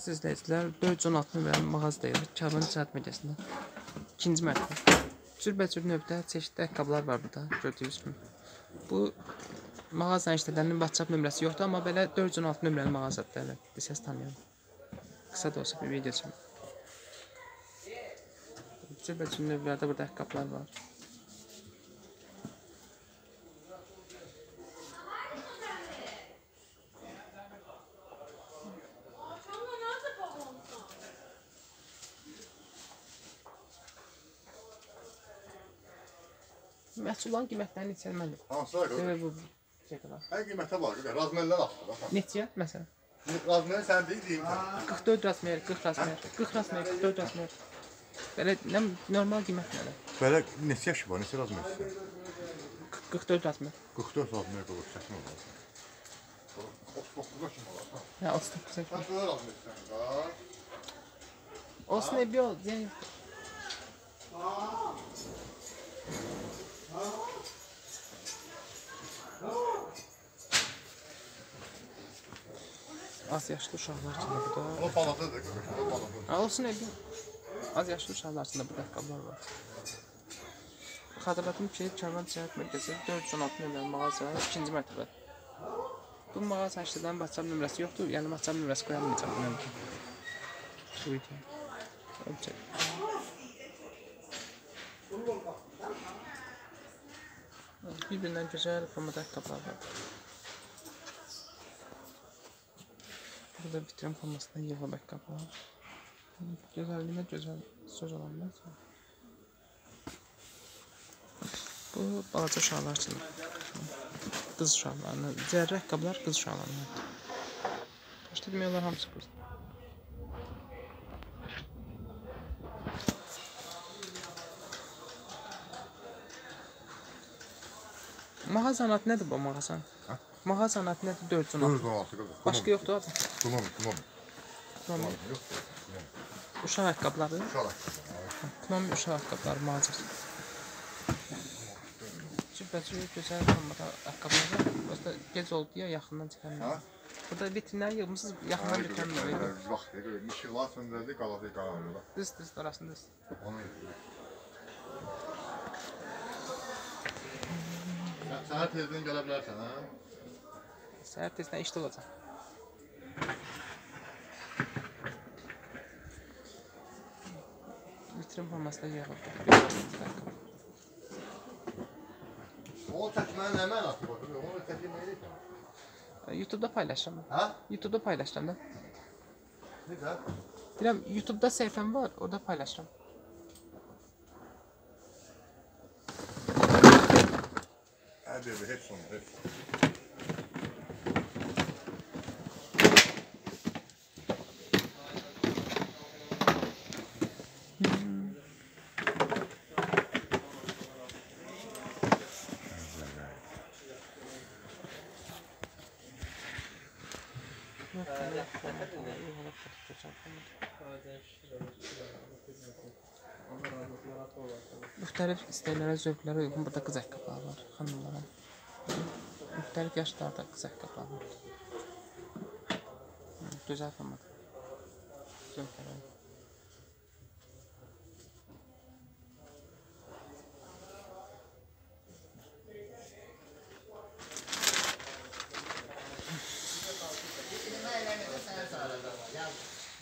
Əziz izləyicilər, 416 nömrəli mağazadayıq. Karvan Ticarət Mərkəzində. İkinci mərtəbə. Cürbəcür növdə çeşidli ayaqqabılar var burada, gördüyünüz kimi. Bu mağazanın işlədəninin WhatsApp nömrəsi yoxdur, amma belə 416 nömrəli mağazadır. Elə desəz tanıyın. Qısa da olsa bir video çəkin. Cürbəcür növlərdə burada ayaqqabılar var. Məhsulların qiymətlərini neçə mənim? Hansılar? Görə bu şey qədər. Hər qiymətə var asılı bax. Neçəyə məsələn? Razmer sən deyim sən. 44 rasmer, 40 rasmer, 40 rasmer, 44 rasmer. Belə nə normal qiymət nədir? Belə neçə yaşı var? Neçə razmer istəyirsən? 44 rasmer. 44 razmer qoyub çəkin olar. 39 kimi olar. Hə, 39 Sən rasmer. belə razmer istəyirsən. Olsun ne bir ol, yəni Az yaşlı uşaqlar üçün də burada. O balacadır. Ha, olsun ne bir az yaşlı uşaqlar üçün də burada ayaqqabılar var. Xatırladım ki, Kərvan Ticarət Mərkəzi 416 nömrəli mağaza, ikinci mərtəbə. Bu mağaza işlədən WhatsApp nömrəsi yoxdur, yəni WhatsApp nömrəsi qoya bilməyəcəm bu nömrəyə. Bu idi. Ölçək. Bir-birindən gözəl formada ayaqqabılar var. Burada vitrin formasında yığılıb ayaqqabılar. Gözəlliyinə gözəl söz olanlar. Bu balaca uşaqlar üçün. Qız uşaqlarına, zərrə ayaqqabılar qız uşaqlarına. Başda demək olar hamısı burada. Mağazanın adı nədir bu mağazanın? Ha? Mağazanın adı nədir? 416. 416 qız. Başqa yoxdur adı. Tamam. Tamam. Yox. Uşaq ayaqqabıları. Uşaq. Tamam uşaq ayaqqabıları mağazası. Cübbəcə gözəl formada ayaqqabılar var. Burada gec oldu ya yaxından. Ha? Burada vitrinləri yığmısınız, yaxından götürəlim. Bax, işıqlar söndürdü, qaladı qaranlıqda. Düz düz arasında düz. Onu Sənə tezdən gələ bilərsən, hə? Səhər tezdən işdə olacaq. Vitrin formasında yığılıb. O çəkməyə nə mənası var? Onu çəkməyə edir. YouTube-da paylaşıram. Hə? YouTube-da paylaşıram da. Necə? Deyirəm, YouTube-da səhifəm var, orada paylaşıram. Hadi be hep sonu hep. Müxtəlif istəklərə, zövqlərə uyğun burada qız ayaqqabıları var, xanımlara. Müxtəlif yaşlarda qız ayaqqabıları var. Hı, Gözəl format. Zövqlərə uyğun.